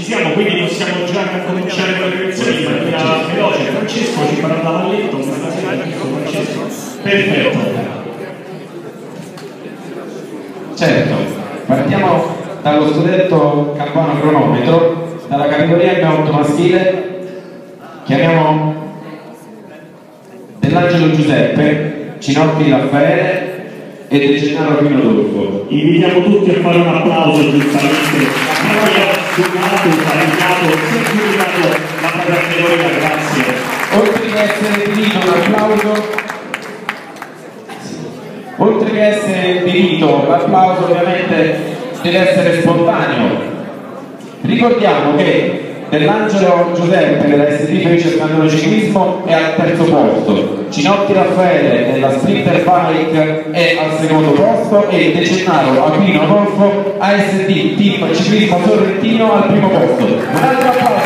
Ci siamo, quindi possiamo già cominciare con le lezioni in maniera veloce. Francesco ci parlava a letto, Francesco. Perfetto. Certo, partiamo dallo studente Campano Cronometro, dalla categoria M8 maschile, chiamiamo dell'Angelo Giuseppe, Cinotti Raffaele e del Gennaro Pino Dolfo. Invitiamo tutti a fare un applauso giustamente. Essere diritto un applauso, oltre che essere diritto, l'applauso ovviamente deve essere spontaneo. Ricordiamo che Dell'Angelo Giuseppe della SD Felice Scandalo Ciclismo è al terzo posto, Cinotti Raffaele della Sprinter Bike è al secondo posto e De Gennaro Aquino Rolfo ASD Team Ciclismo Sorrentino al primo posto.